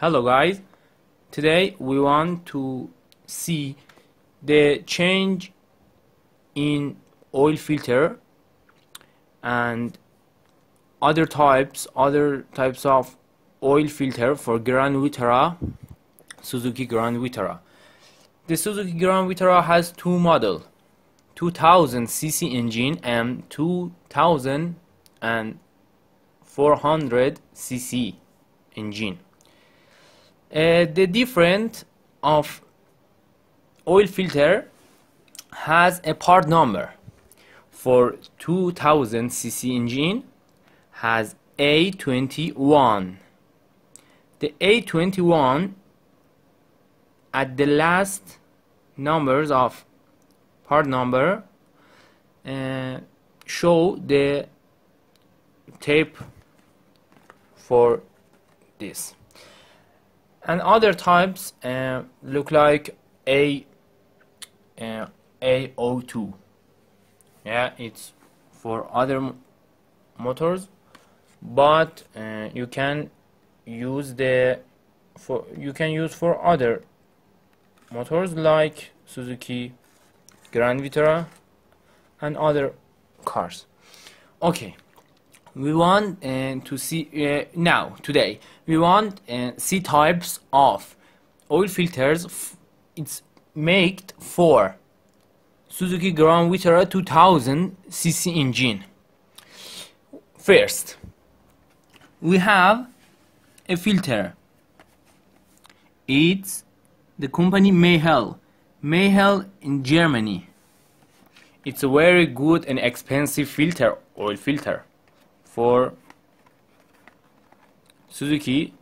Hello guys, today we want to see the change in oil filter and other types other types of oil filter for Grand Vitara Suzuki Grand Vitara the Suzuki Grand Vitara has two model 2000 cc engine and 2400 cc engine uh, the difference of oil filter has a part number. For 2000 cc engine has A21 the A21 at the last numbers of part number uh, show the tape for this and other types uh, look like A uh, AO2 yeah it's for other motors but uh, you can use the for you can use for other motors like Suzuki Grand Vitara and other cars. Okay we want uh, to see uh, now today. We want uh, see types of oil filters it's made for Suzuki Grand Vitara 2000 cc engine. First we have a filter. It's the company Mahle. Mahle in Germany. It's a very good and expensive filter oil filter for Suzuki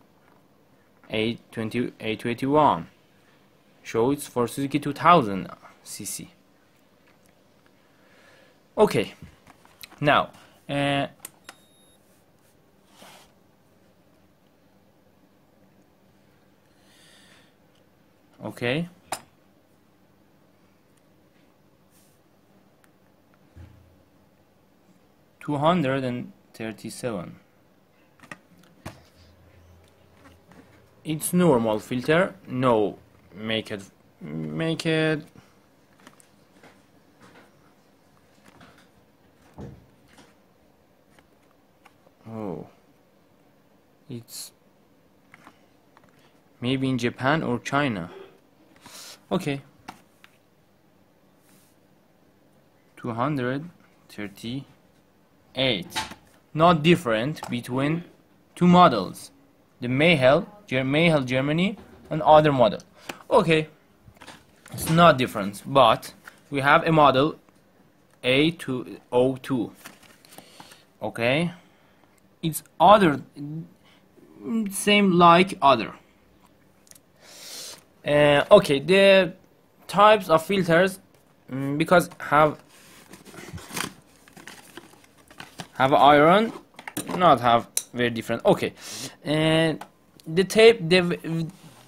A20 A21 show it's for Suzuki 2000 cc okay now uh, okay. two hundred and thirty-seven. It's normal filter. No make it make it. Oh. It's maybe in Japan or China. Okay. 238 not different between two models the Mahle, Mahle Germany and other model. Okay it's not different but we have a model A202 okay? It's other same like other. Uh, okay the types of filters um, because have have iron? Not have very different. Okay. And uh, the tape they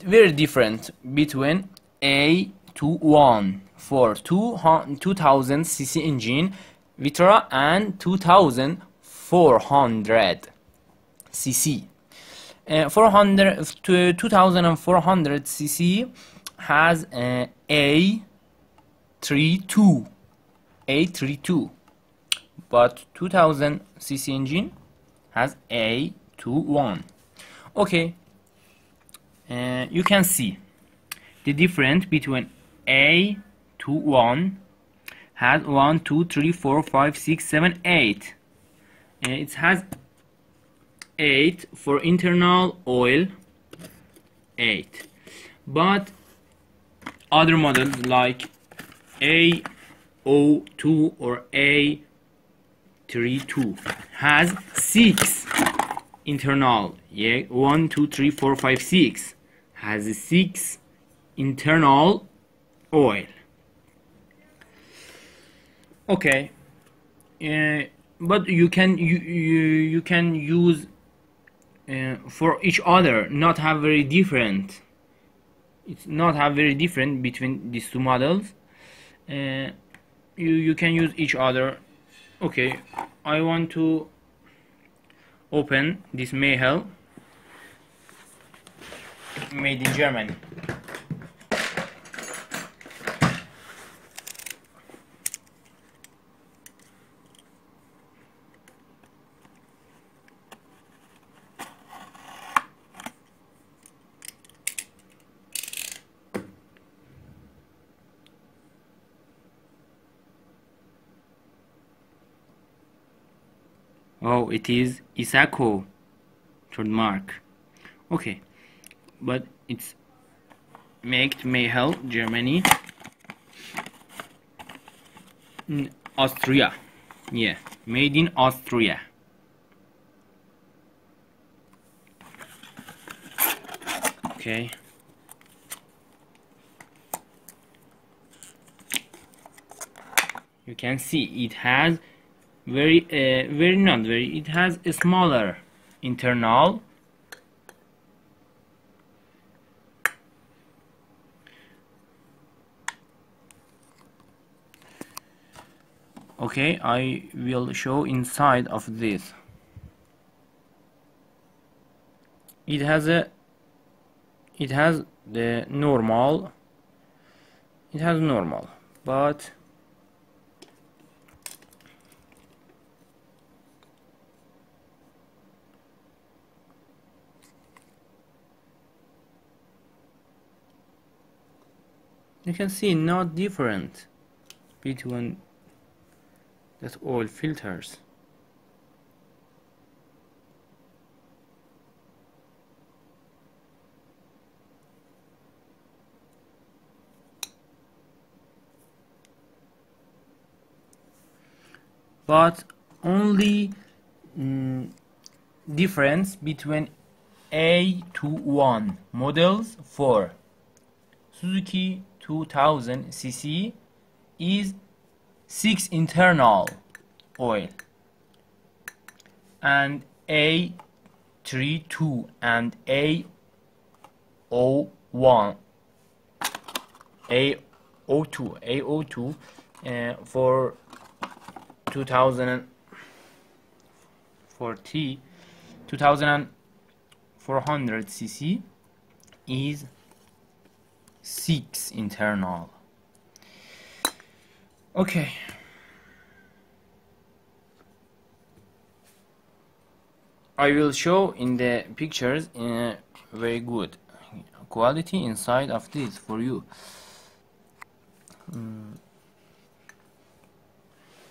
very different between a to 1 for 2000 cc engine Vitara and 2400 cc uh, 400 to 2400 cc has uh, a 32 A32 but 2000 cc engine has A21 okay. Uh, you can see the difference between A21 has 1 2 3 4 5 6 7 8 uh, it has 8 for internal oil 8 but other models like A02 or A32 has 6 internal yeah 1 2 3 4 5 6 has 6 internal oil. Okay uh, but you can you, you you can use uh, for each other not have very different it's not have very different between these two models. Uh, you you can use each other okay I want to open this Mahle made in Germany. Oh, it is Isaco trademark. Okay, but it's made Mahle, Germany, Austria. Yeah, made in Austria. Okay. You can see it has very uh, very not very. It has a smaller internal. Okay I will show inside of this. It has a it has the normal. It has normal but you can see not different between that oil filters. But only mm, difference between A to 1 models for Suzuki 2000 cc is 6 internal oil and A32 and A01 A02 A02 uh, for 2040 2400 cc is 6 internal. Okay. I will show in the pictures in a very good quality inside of this for you. Mm.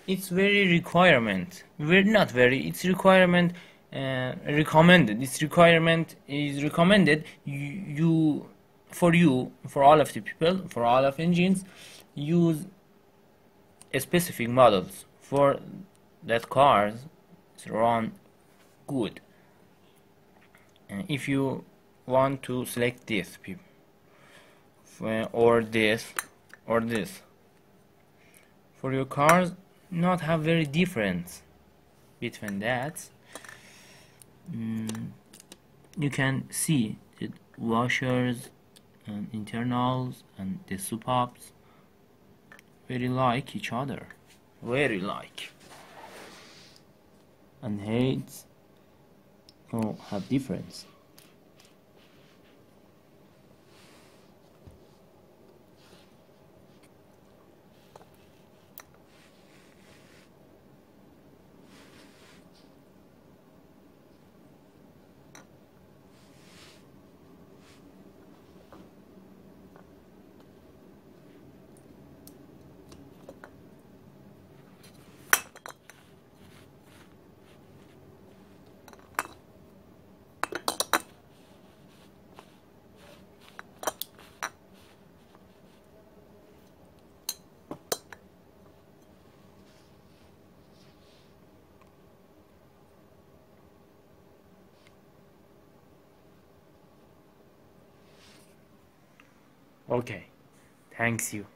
it's very requirement. We're not very it's requirement uh, recommended. This requirement is recommended. You, you for you for all of the people for all of engines use specific models for that cars run good. And if you want to select this people, or this or this for your cars not have very difference between that mm, you can see the washers and internals and the supabs very like each other. Very like. And heads oh, have difference Okay. Thanks you.